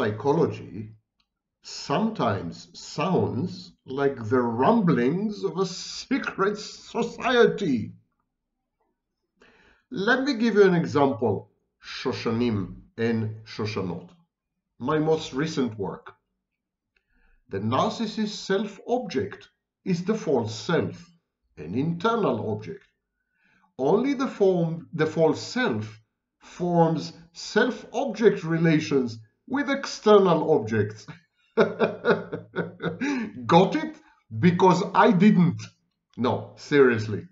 psychology sometimes sounds like the rumblings of a secret society. Let me give you an example, Shoshanim and Shoshanot, my most recent work. The narcissist's self-object is the false self, an internal object. Only the, form, the false self forms self-object relations with external objects. Got it? Because I didn't. No, seriously.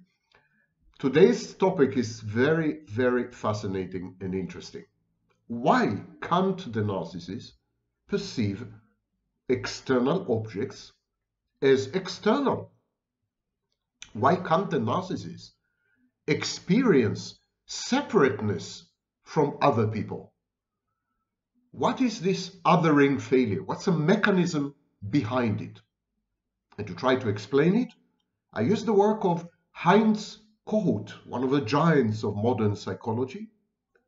Today's topic is very, very fascinating and interesting. Why can't the narcissist perceive external objects as external? Why can't the narcissist experience separateness from other people? What is this othering failure? What's the mechanism behind it? And to try to explain it, I use the work of Heinz Kohut, one of the giants of modern psychology,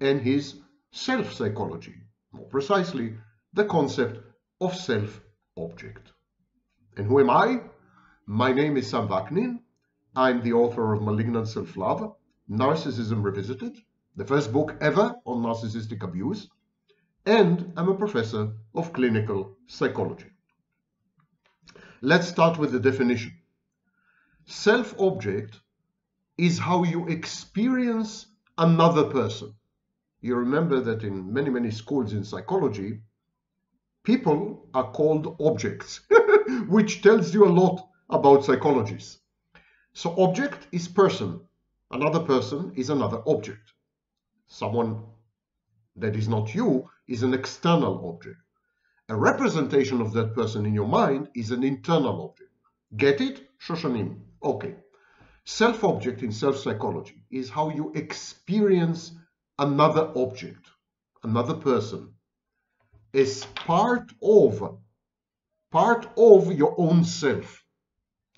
and his self-psychology, more precisely, the concept of self-object. And who am I? My name is Sam Vaknin. I'm the author of Malignant Self-Love, Narcissism Revisited, the first book ever on narcissistic abuse, and I'm a professor of clinical psychology. Let's start with the definition. Self-object is how you experience another person. You remember that in many, many schools in psychology, people are called objects, which tells you a lot about psychologists. So object is person. Another person is another object. Someone that is not you is an external object. A representation of that person in your mind is an internal object. Get it? Shoshanim. Okay. Self-object in self-psychology is how you experience another object, another person, as part of, part of your own self.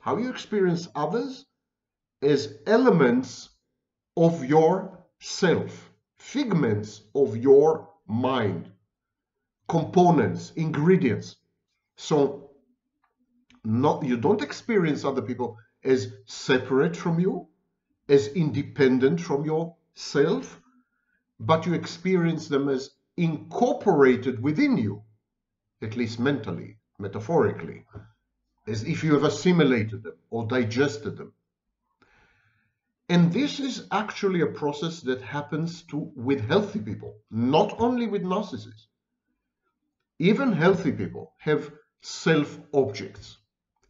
How you experience others as elements of your self, figments of your mind, components, ingredients. So not, you don't experience other people as separate from you, as independent from yourself, but you experience them as incorporated within you, at least mentally, metaphorically, as if you have assimilated them or digested them. And this is actually a process that happens to with healthy people, not only with narcissists. Even healthy people have self-objects.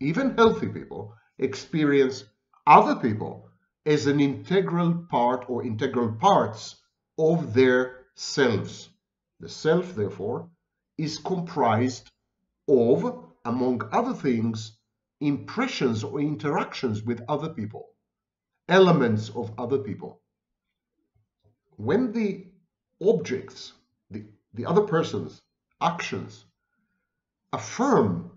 Even healthy people experience other people as an integral part or integral parts of their selves. The self, therefore, is comprised of, among other things, impressions or interactions with other people elements of other people. When the objects, the, the other person's actions affirm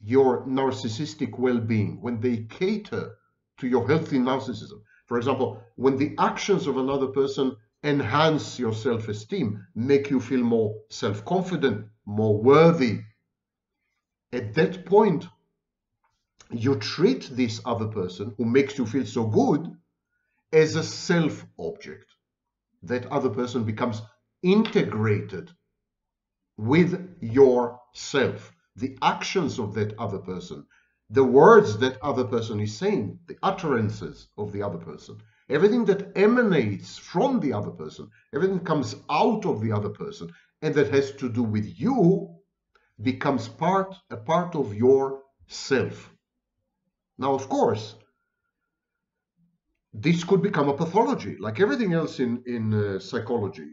your narcissistic well-being, when they cater to your healthy narcissism. For example, when the actions of another person enhance your self-esteem, make you feel more self-confident, more worthy. At that point, you treat this other person who makes you feel so good as a self object. That other person becomes integrated with yourself. The actions of that other person, the words that other person is saying, the utterances of the other person, everything that emanates from the other person, everything comes out of the other person, and that has to do with you, becomes part a part of your self. Now, of course, this could become a pathology, like everything else in, in uh, psychology.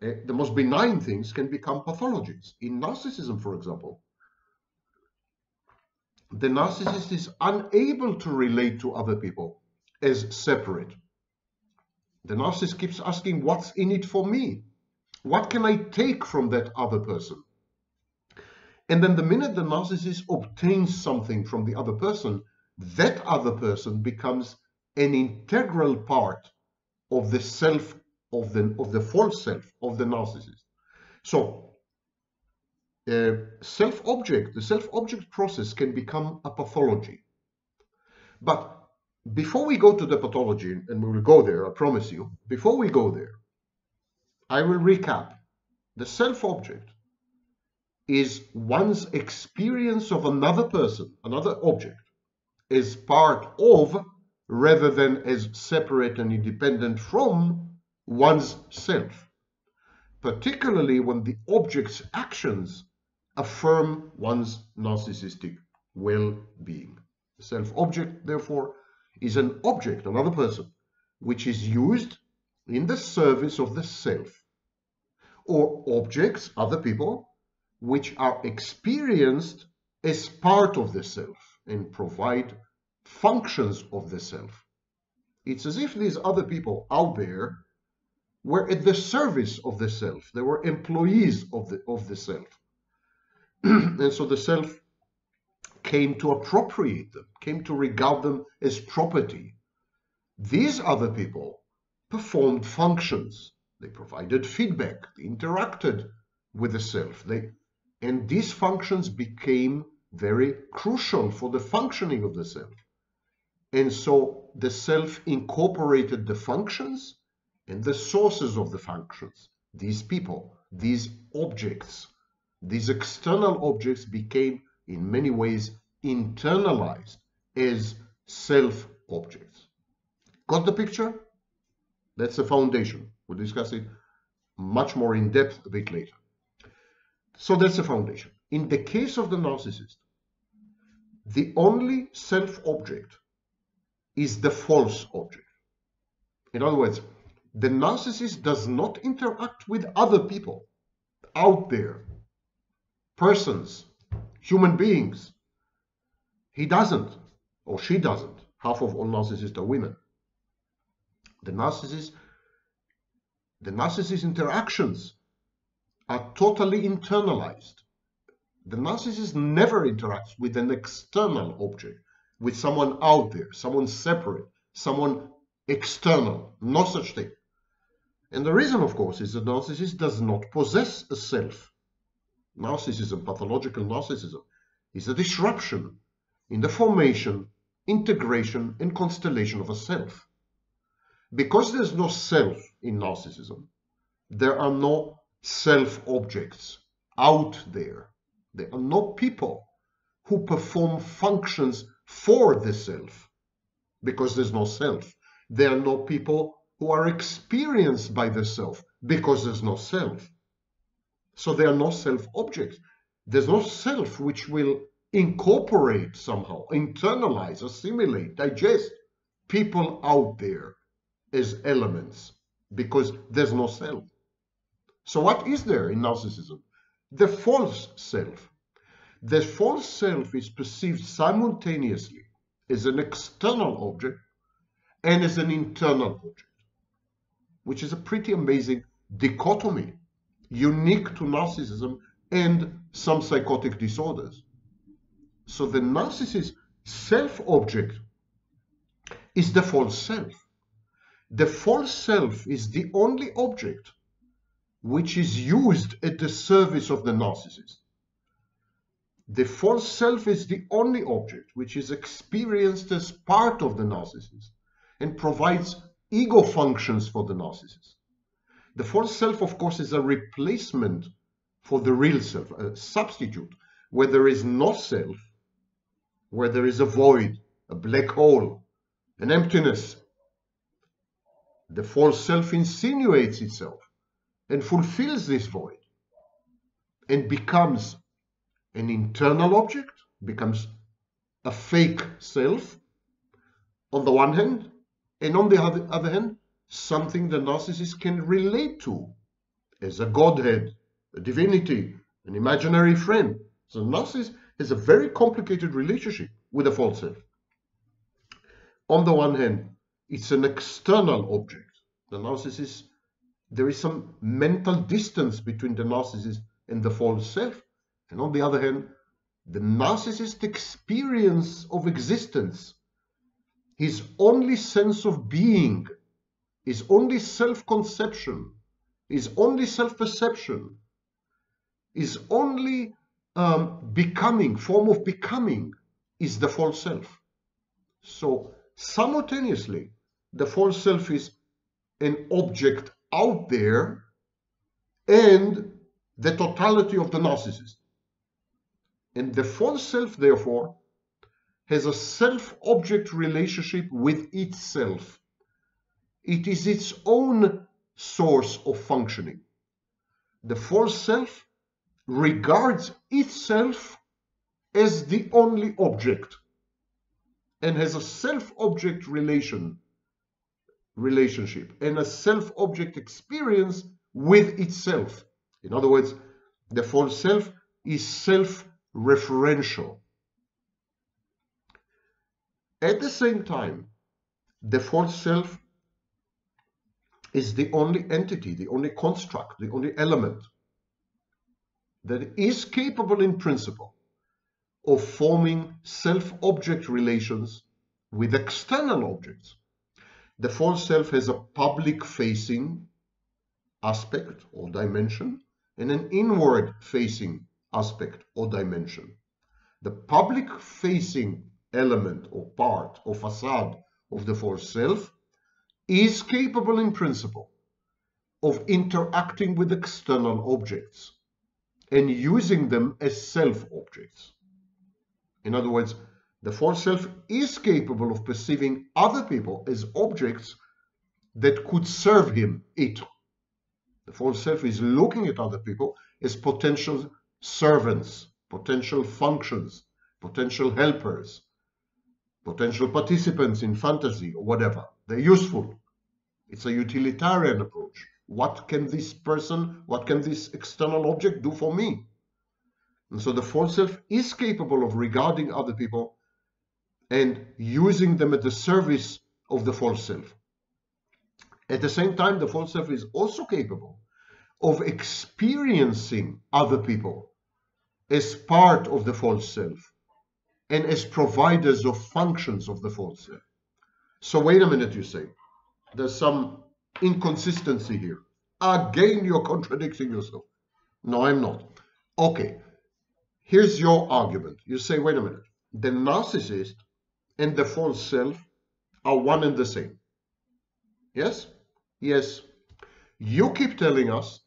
Uh, the most benign things can become pathologies. In narcissism, for example, the narcissist is unable to relate to other people as separate. The narcissist keeps asking, what's in it for me? What can I take from that other person? And then the minute the narcissist obtains something from the other person, that other person becomes an integral part of the self of the of the false self of the narcissist. So uh, self-object, the self-object process can become a pathology. But before we go to the pathology, and we will go there, I promise you, before we go there, I will recap. The self-object is one's experience of another person, another object, as part of rather than as separate and independent from one's self, particularly when the object's actions affirm one's narcissistic well-being. The self-object, therefore, is an object, another person, which is used in the service of the self, or objects, other people, which are experienced as part of the self and provide functions of the self. It's as if these other people out there were at the service of the self. They were employees of the, of the self. and so the self came to appropriate them, came to regard them as property. These other people performed functions. They provided feedback. They interacted with the self. They, and these functions became very crucial for the functioning of the self. And so the self incorporated the functions and the sources of the functions. These people, these objects, these external objects became in many ways internalized as self objects. Got the picture? That's the foundation. We'll discuss it much more in depth a bit later. So that's the foundation. In the case of the narcissist, the only self object is the false object. In other words, the narcissist does not interact with other people out there, persons, human beings. He doesn't, or she doesn't. Half of all narcissists are women. The narcissist, the narcissist interactions are totally internalized. The narcissist never interacts with an external object with someone out there, someone separate, someone external. No such thing. And the reason, of course, is that narcissist does not possess a self. Narcissism, pathological narcissism, is a disruption in the formation, integration, and constellation of a self. Because there's no self in narcissism, there are no self objects out there. There are no people who perform functions for the self because there's no self. There are no people who are experienced by the self because there's no self. So there are no self objects. There's no self which will incorporate somehow, internalize, assimilate, digest people out there as elements because there's no self. So what is there in narcissism? The false self. The false self is perceived simultaneously as an external object and as an internal object, which is a pretty amazing dichotomy, unique to narcissism and some psychotic disorders. So the narcissist self-object is the false self. The false self is the only object which is used at the service of the narcissist. The false self is the only object which is experienced as part of the narcissist and provides ego functions for the narcissist. The false self, of course, is a replacement for the real self, a substitute, where there is no self, where there is a void, a black hole, an emptiness. The false self insinuates itself and fulfills this void and becomes an internal object, becomes a fake self on the one hand, and on the other, other hand, something the narcissist can relate to as a godhead, a divinity, an imaginary friend. So the narcissist has a very complicated relationship with a false self. On the one hand, it's an external object. The narcissist, there is some mental distance between the narcissist and the false self. And on the other hand, the narcissist experience of existence, his only sense of being, his only self-conception, his only self-perception is only um, becoming, form of becoming, is the false self. So simultaneously, the false self is an object out there and the totality of the narcissist. And the false self, therefore, has a self-object relationship with itself. It is its own source of functioning. The false self regards itself as the only object and has a self-object relation relationship and a self-object experience with itself. In other words, the false self is self-referential. At the same time, the false self is the only entity, the only construct, the only element that is capable in principle of forming self-object relations with external objects. The false self has a public-facing aspect or dimension and an inward-facing aspect or dimension. The public-facing element or part or facade of the false self is capable in principle of interacting with external objects and using them as self-objects. In other words, the false self is capable of perceiving other people as objects that could serve him, it. The false self is looking at other people as potential servants, potential functions, potential helpers, potential participants in fantasy or whatever. They're useful. It's a utilitarian approach. What can this person, what can this external object do for me? And so the false self is capable of regarding other people and using them at the service of the false self. At the same time, the false self is also capable of experiencing other people as part of the false self and as providers of functions of the false self. So wait a minute, you say. There's some inconsistency here. Again, you're contradicting yourself. No, I'm not. Okay, here's your argument. You say, wait a minute. The narcissist and the false self are one and the same. Yes? Yes. You keep telling us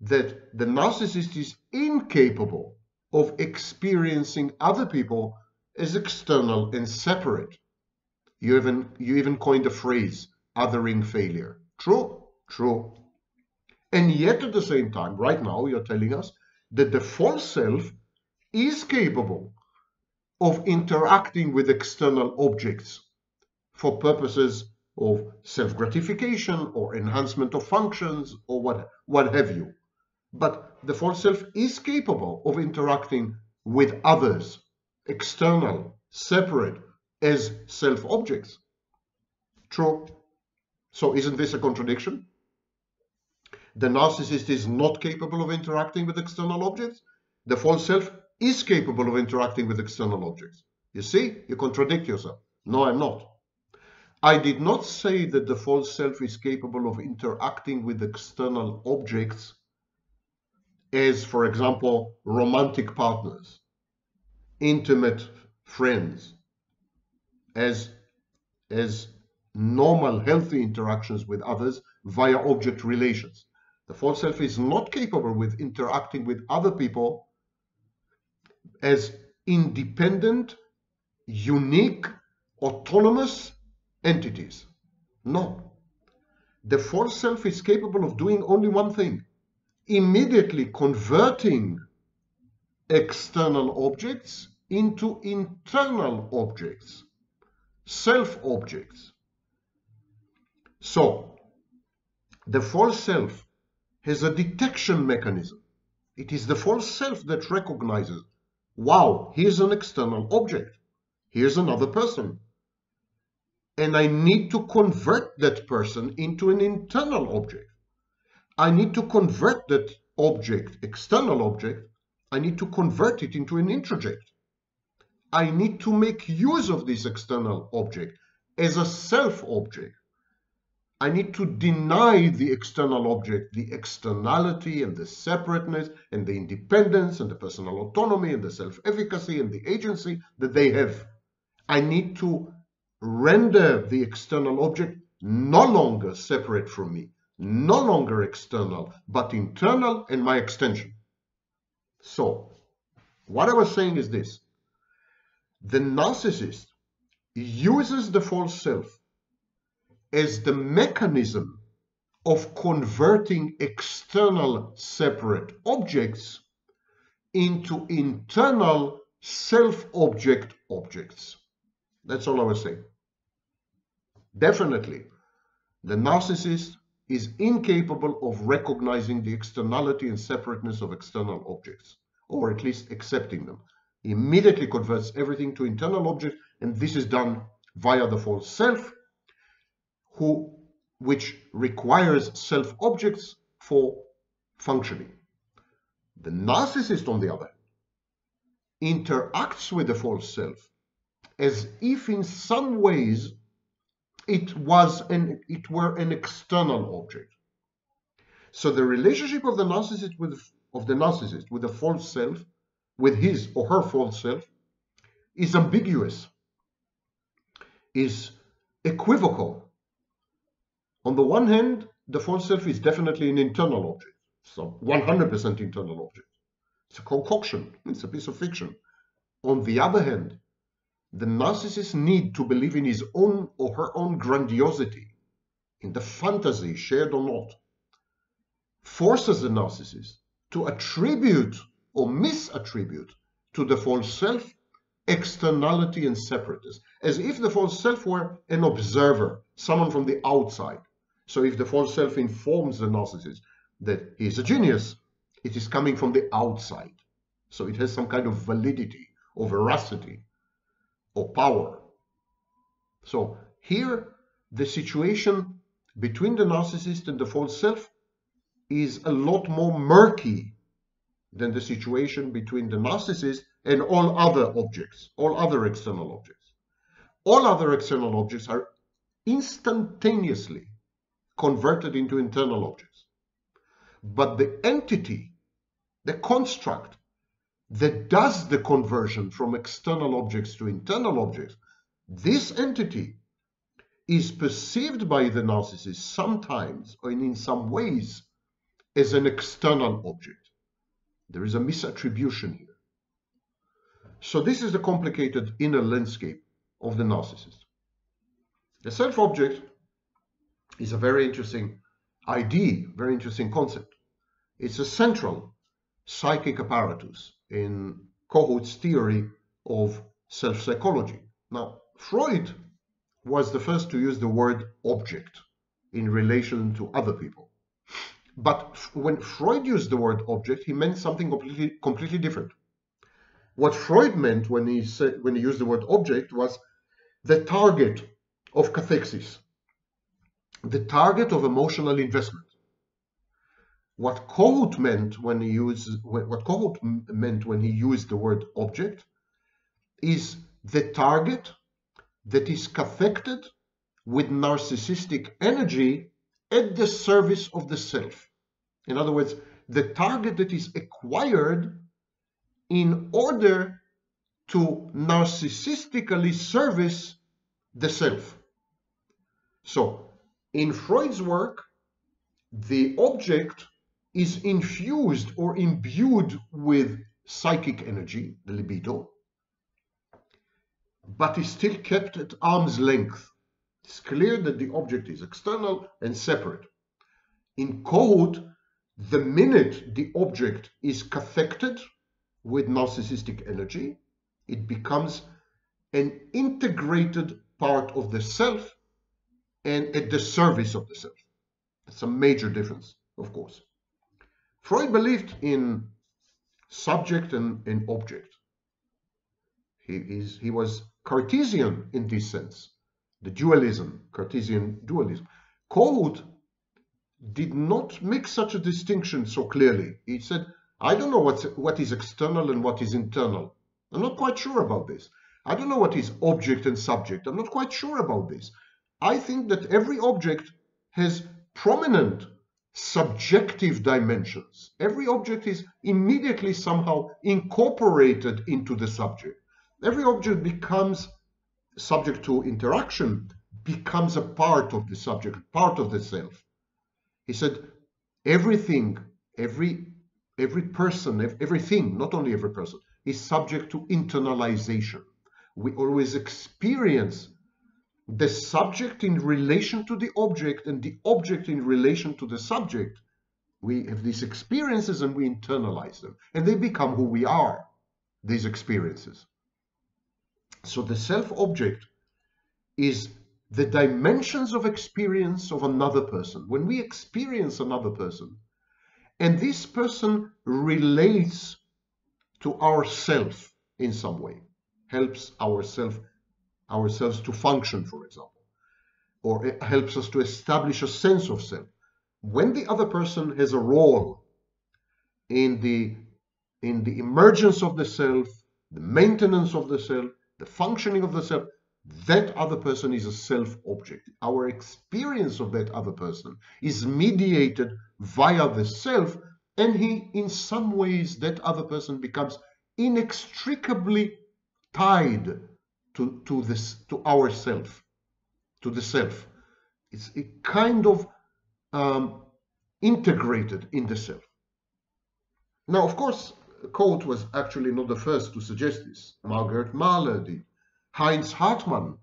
that the narcissist is incapable of experiencing other people as external and separate. You even, you even coined a phrase, othering failure. True? True. And yet at the same time, right now, you're telling us that the false self is capable of interacting with external objects for purposes of self-gratification or enhancement of functions or what, what have you. But the false self is capable of interacting with others, external, separate, as self-objects. True. So isn't this a contradiction? The narcissist is not capable of interacting with external objects. The false self is capable of interacting with external objects. You see, you contradict yourself. No, I'm not. I did not say that the false self is capable of interacting with external objects as, for example, romantic partners, intimate friends, as, as normal, healthy interactions with others via object relations. The false self is not capable with interacting with other people as independent, unique, autonomous entities. No. The false self is capable of doing only one thing, immediately converting external objects into internal objects, self-objects. So, the false self has a detection mechanism. It is the false self that recognizes wow, here's an external object. Here's another person. And I need to convert that person into an internal object. I need to convert that object, external object, I need to convert it into an introject. I need to make use of this external object as a self-object. I need to deny the external object the externality and the separateness and the independence and the personal autonomy and the self-efficacy and the agency that they have. I need to render the external object no longer separate from me, no longer external, but internal and my extension. So, what I was saying is this. The narcissist uses the false self as the mechanism of converting external separate objects into internal self-object objects. That's all I was saying. Definitely, the narcissist is incapable of recognizing the externality and separateness of external objects, or at least accepting them. He immediately converts everything to internal objects, and this is done via the false self, who, which requires self-objects for functioning. The narcissist, on the other hand, interacts with the false self as if in some ways it was an it were an external object. So the relationship of the narcissist with of the narcissist with the false self, with his or her false self, is ambiguous, is equivocal. On the one hand, the false self is definitely an internal object, so 100% internal object. It's a concoction, it's a piece of fiction. On the other hand, the narcissist need to believe in his own or her own grandiosity, in the fantasy, shared or not, forces the narcissist to attribute or misattribute to the false self externality and separateness, as if the false self were an observer, someone from the outside. So if the false self informs the narcissist that he is a genius, it is coming from the outside. So it has some kind of validity or veracity or power. So here, the situation between the narcissist and the false self is a lot more murky than the situation between the narcissist and all other objects, all other external objects. All other external objects are instantaneously converted into internal objects. But the entity, the construct that does the conversion from external objects to internal objects, this entity is perceived by the narcissist sometimes or in some ways as an external object. There is a misattribution here. So this is the complicated inner landscape of the narcissist. The self-object is a very interesting idea, very interesting concept. It's a central psychic apparatus in Kohut's theory of self-psychology. Now, Freud was the first to use the word object in relation to other people. But when Freud used the word object, he meant something completely, completely different. What Freud meant when he, said, when he used the word object was the target of cathexis, the target of emotional investment. What Kohut meant when he used what Kohut meant when he used the word object is the target that is cathected with narcissistic energy at the service of the self. In other words, the target that is acquired in order to narcissistically service the self. So, in Freud's work, the object is infused or imbued with psychic energy, the libido, but is still kept at arm's length. It's clear that the object is external and separate. In Kohut, the minute the object is cathected with narcissistic energy, it becomes an integrated part of the self and at the service of the self. That's a major difference, of course. Freud believed in subject and, and object. He, is, he was Cartesian in this sense, the dualism, Cartesian dualism. Kohut did not make such a distinction so clearly. He said, I don't know what's, what is external and what is internal. I'm not quite sure about this. I don't know what is object and subject. I'm not quite sure about this. I think that every object has prominent subjective dimensions. Every object is immediately somehow incorporated into the subject. Every object becomes subject to interaction, becomes a part of the subject, part of the self. He said, everything, every every person, everything, not only every person, is subject to internalization. We always experience the subject in relation to the object and the object in relation to the subject. We have these experiences and we internalize them, and they become who we are, these experiences. So the self object is the dimensions of experience of another person. When we experience another person, and this person relates to ourself in some way, helps ourself, ourselves to function, for example, or it helps us to establish a sense of self. When the other person has a role in the, in the emergence of the self, the maintenance of the self, the functioning of the self, that other person is a self object. Our experience of that other person is mediated via the self, and he, in some ways, that other person becomes inextricably tied to, to this to ourself, to the self. It's a kind of um, integrated in the self. Now, of course, Kohut was actually not the first to suggest this. Margaret Mahler did. Heinz Hartmann,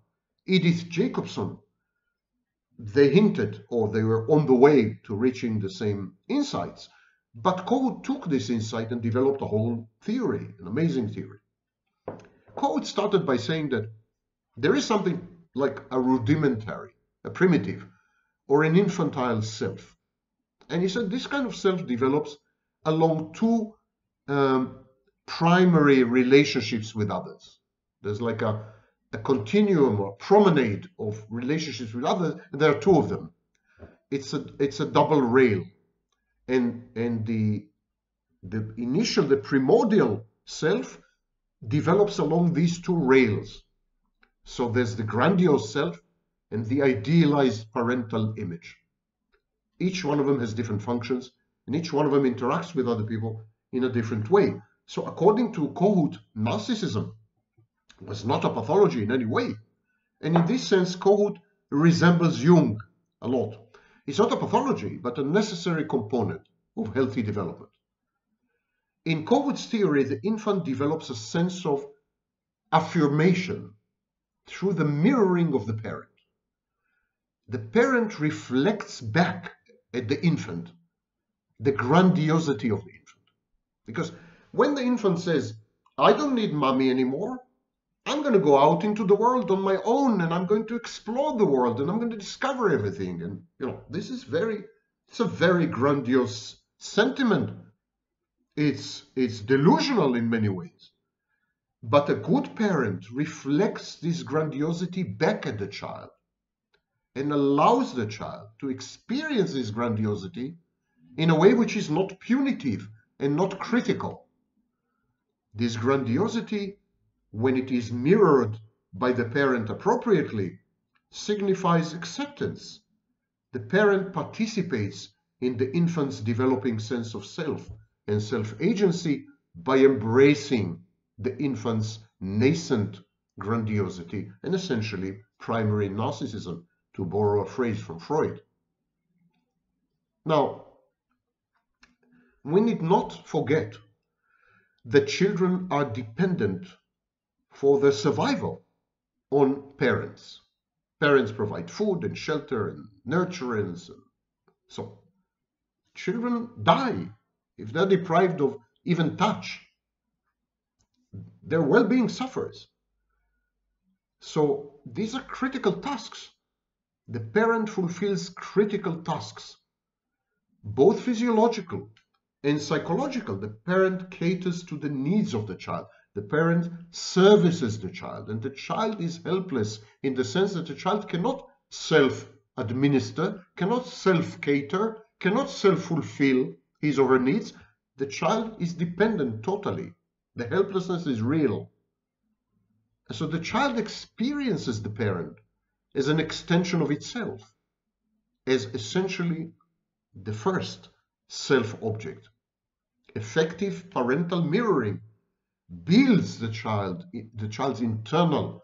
Edith Jacobson, they hinted or they were on the way to reaching the same insights. But Kohut took this insight and developed a whole theory, an amazing theory. Kohut started by saying that there is something like a rudimentary, a primitive, or an infantile self. And he said this kind of self develops along two um, primary relationships with others. There's like a a continuum or promenade of relationships with others, and there are two of them. It's a it's a double rail, and and the the initial the primordial self develops along these two rails. So there's the grandiose self and the idealized parental image. Each one of them has different functions, and each one of them interacts with other people in a different way. So according to Kohut, narcissism was not a pathology in any way. And in this sense, Kohut resembles Jung a lot. It's not a pathology, but a necessary component of healthy development. In Kohut's theory, the infant develops a sense of affirmation through the mirroring of the parent. The parent reflects back at the infant the grandiosity of the infant. Because when the infant says, I don't need mommy anymore, I'm going to go out into the world on my own and I'm going to explore the world and I'm going to discover everything. And, you know, this is very, it's a very grandiose sentiment. It's, it's delusional in many ways. But a good parent reflects this grandiosity back at the child and allows the child to experience this grandiosity in a way which is not punitive and not critical. This grandiosity when it is mirrored by the parent appropriately, signifies acceptance. The parent participates in the infant's developing sense of self and self-agency by embracing the infant's nascent grandiosity and essentially primary narcissism, to borrow a phrase from Freud. Now, we need not forget that children are dependent for their survival on parents. Parents provide food and shelter and nurturance. And so children die if they're deprived of even touch. Their well-being suffers. So these are critical tasks. The parent fulfills critical tasks, both physiological and psychological. The parent caters to the needs of the child. The parent services the child, and the child is helpless in the sense that the child cannot self administer, cannot self cater, cannot self fulfill his or her needs. The child is dependent totally. The helplessness is real. And so the child experiences the parent as an extension of itself. as essentially the first self-object. Effective parental mirroring builds the child, the child's internal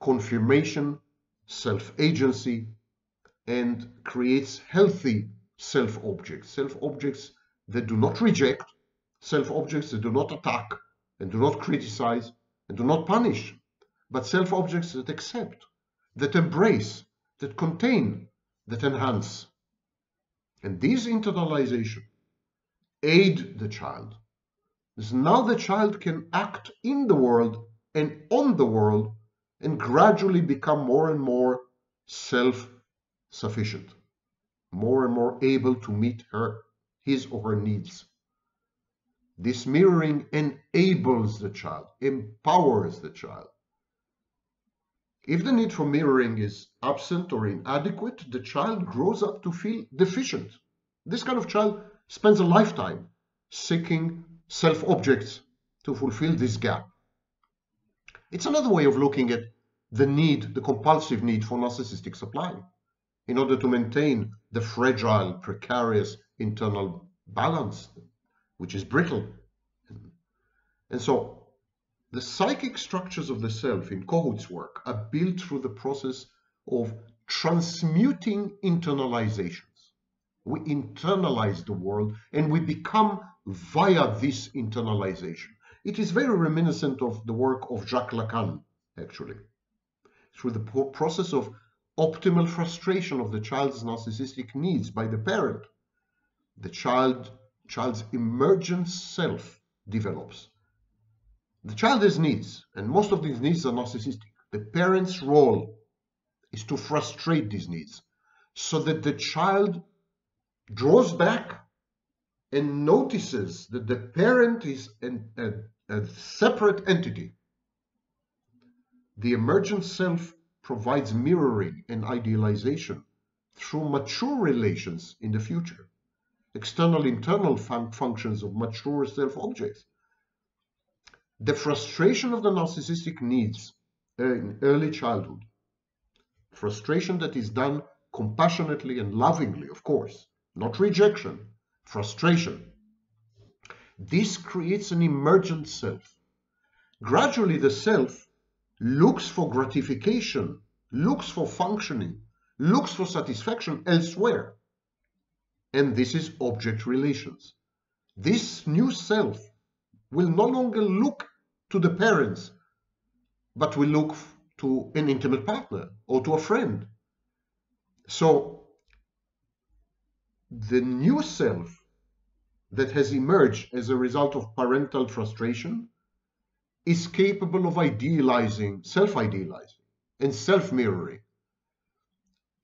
confirmation, self-agency, and creates healthy self-objects. Self-objects that do not reject, self-objects that do not attack and do not criticize and do not punish, but self-objects that accept, that embrace, that contain, that enhance. And these internalization aid the child. Because now the child can act in the world and on the world and gradually become more and more self-sufficient, more and more able to meet her, his or her needs. This mirroring enables the child, empowers the child. If the need for mirroring is absent or inadequate, the child grows up to feel deficient. This kind of child spends a lifetime seeking self-objects to fulfill this gap. It's another way of looking at the need, the compulsive need for narcissistic supply in order to maintain the fragile, precarious internal balance, which is brittle. And so the psychic structures of the self in Kohut's work are built through the process of transmuting internalizations. We internalize the world and we become via this internalization. It is very reminiscent of the work of Jacques Lacan, actually. Through the process of optimal frustration of the child's narcissistic needs by the parent, the child, child's emergent self develops. The child has needs, and most of these needs are narcissistic. The parent's role is to frustrate these needs so that the child draws back and notices that the parent is an, a, a separate entity, the emergent self provides mirroring and idealization through mature relations in the future, external internal fun functions of mature self-objects. The frustration of the narcissistic needs in early childhood, frustration that is done compassionately and lovingly, of course, not rejection, frustration. This creates an emergent self. Gradually, the self looks for gratification, looks for functioning, looks for satisfaction elsewhere. And this is object relations. This new self will no longer look to the parents, but will look to an intimate partner or to a friend. So the new self that has emerged as a result of parental frustration is capable of idealizing, self-idealizing, and self-mirroring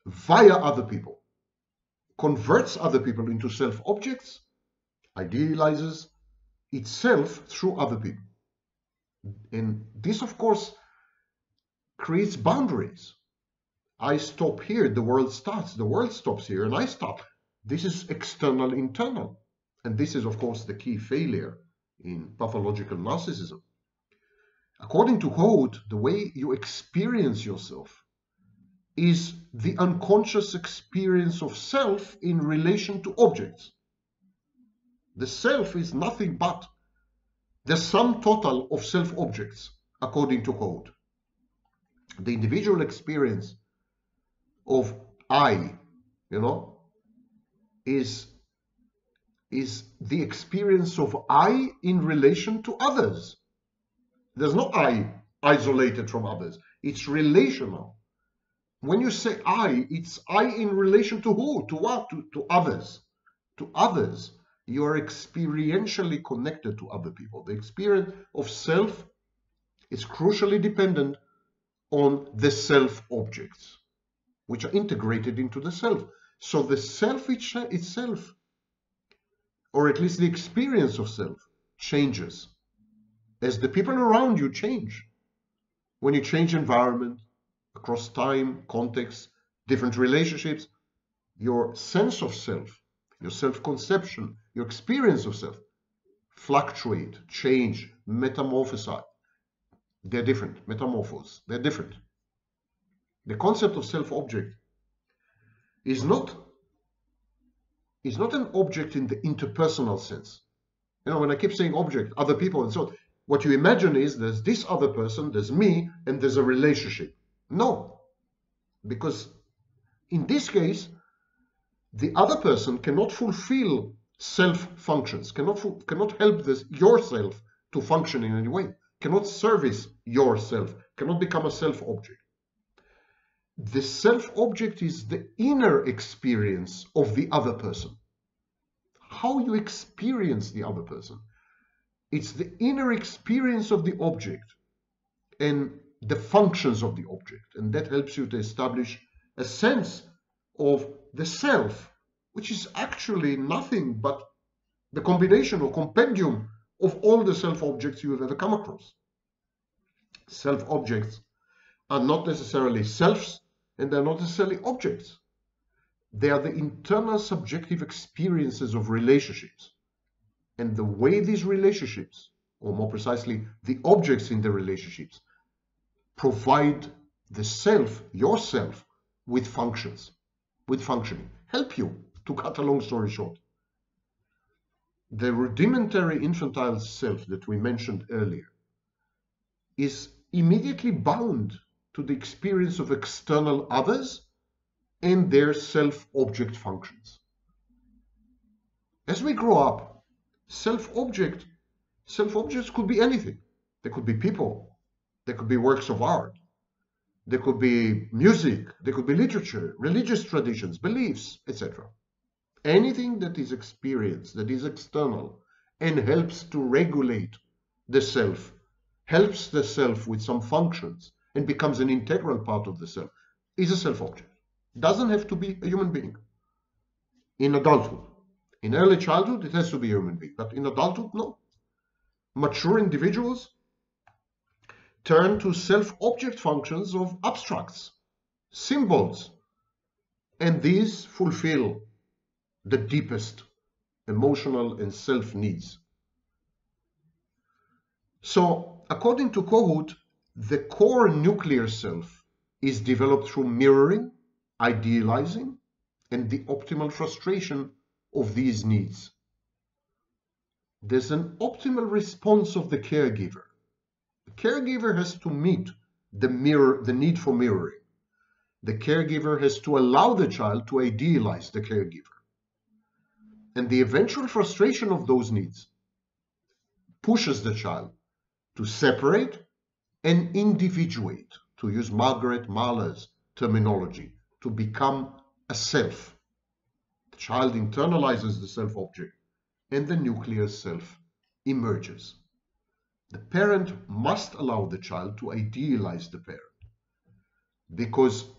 via other people, converts other people into self-objects, idealizes itself through other people. And this, of course, creates boundaries. I stop here, the world starts, the world stops here, and I stop. This is external internal. And this is, of course, the key failure in pathological narcissism. According to Kohut, the way you experience yourself is the unconscious experience of self in relation to objects. The self is nothing but the sum total of self-objects, according to Kohut. The individual experience of I, you know, is is the experience of I in relation to others. There's no I isolated from others. It's relational. When you say I, it's I in relation to who? To what? To, to others. To others. You are experientially connected to other people. The experience of self is crucially dependent on the self objects, which are integrated into the self. So the self itself or at least the experience of self, changes as the people around you change. When you change environment, across time, context, different relationships, your sense of self, your self-conception, your experience of self fluctuate, change, metamorphose. They're different, metamorphose, they're different. The concept of self-object is not is not an object in the interpersonal sense. You know, when I keep saying object, other people and so on, what you imagine is there's this other person, there's me, and there's a relationship. No, because in this case, the other person cannot fulfill self functions, cannot, cannot help this yourself to function in any way, cannot service yourself, cannot become a self object. The self object is the inner experience of the other person. How you experience the other person. It's the inner experience of the object and the functions of the object. And that helps you to establish a sense of the self, which is actually nothing but the combination or compendium of all the self objects you have ever come across. Self objects are not necessarily selves and they're not necessarily objects. They are the internal subjective experiences of relationships. And the way these relationships, or more precisely, the objects in the relationships, provide the self, yourself, with functions, with functioning, help you, to cut a long story short. The rudimentary infantile self that we mentioned earlier is immediately bound to the experience of external others and their self-object functions. As we grow up, self-object, self-objects could be anything. They could be people, they could be works of art, They could be music, They could be literature, religious traditions, beliefs, etc. Anything that is experienced, that is external, and helps to regulate the self, helps the self with some functions, and becomes an integral part of the self, is a self-object. Doesn't have to be a human being. In adulthood. In early childhood, it has to be a human being, but in adulthood, no. Mature individuals turn to self-object functions of abstracts, symbols, and these fulfill the deepest emotional and self needs. So, according to Kohut, the core nuclear self is developed through mirroring, idealizing, and the optimal frustration of these needs. There's an optimal response of the caregiver The caregiver has to meet the mirror, the need for mirroring. The caregiver has to allow the child to idealize the caregiver. And the eventual frustration of those needs pushes the child to separate and individuate, to use Margaret Mahler's terminology, to become a self. Child internalizes the self object and the nuclear self emerges. The parent must allow the child to idealize the parent. Because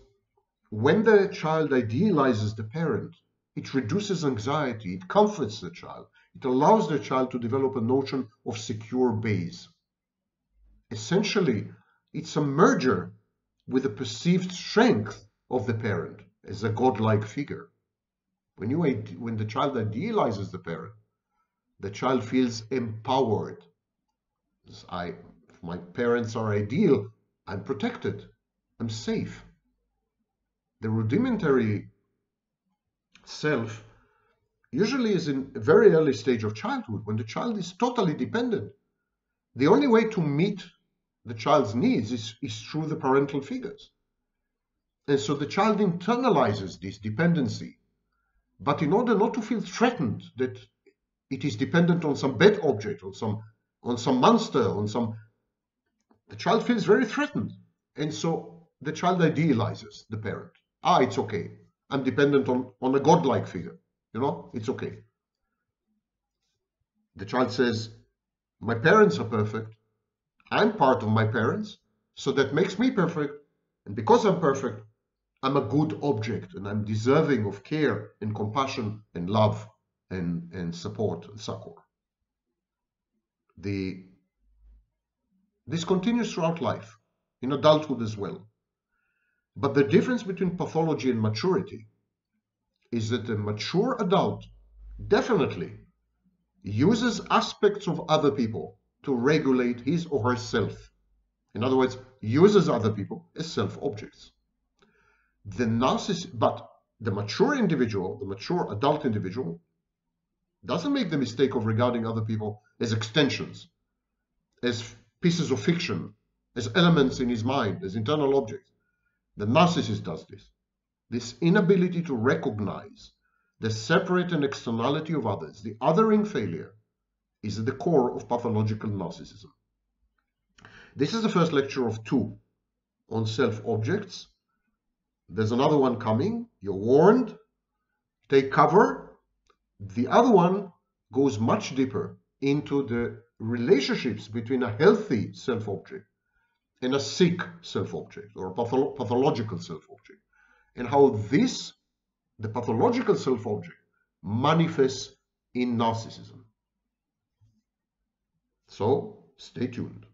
when the child idealizes the parent, it reduces anxiety, it comforts the child, it allows the child to develop a notion of secure base. Essentially, it's a merger with the perceived strength of the parent as a godlike figure. When, you, when the child idealizes the parent, the child feels empowered, I, my parents are ideal, I'm protected, I'm safe. The rudimentary self usually is in a very early stage of childhood when the child is totally dependent. The only way to meet the child's needs is, is through the parental figures. And so the child internalizes this dependency. But in order not to feel threatened that it is dependent on some bad object or some on some monster, on some. The child feels very threatened. And so the child idealizes the parent. Ah, it's okay. I'm dependent on, on a godlike figure. You know, it's okay. The child says, My parents are perfect. I'm part of my parents. So that makes me perfect. And because I'm perfect, I'm a good object and I'm deserving of care and compassion and love and, and support and succor the this continues throughout life, in adulthood as well. But the difference between pathology and maturity is that a mature adult definitely uses aspects of other people to regulate his or herself. In other words, uses other people as self objects. The narcissist, but the mature individual, the mature adult individual, doesn't make the mistake of regarding other people as extensions, as pieces of fiction, as elements in his mind, as internal objects. The narcissist does this. This inability to recognize the separate and externality of others, the othering failure, is at the core of pathological narcissism. This is the first lecture of two on self-objects. There's another one coming. You're warned. Take cover. The other one goes much deeper into the relationships between a healthy self-object and a sick self-object or a patholo pathological self-object and how this, the pathological self-object, manifests in narcissism. So stay tuned.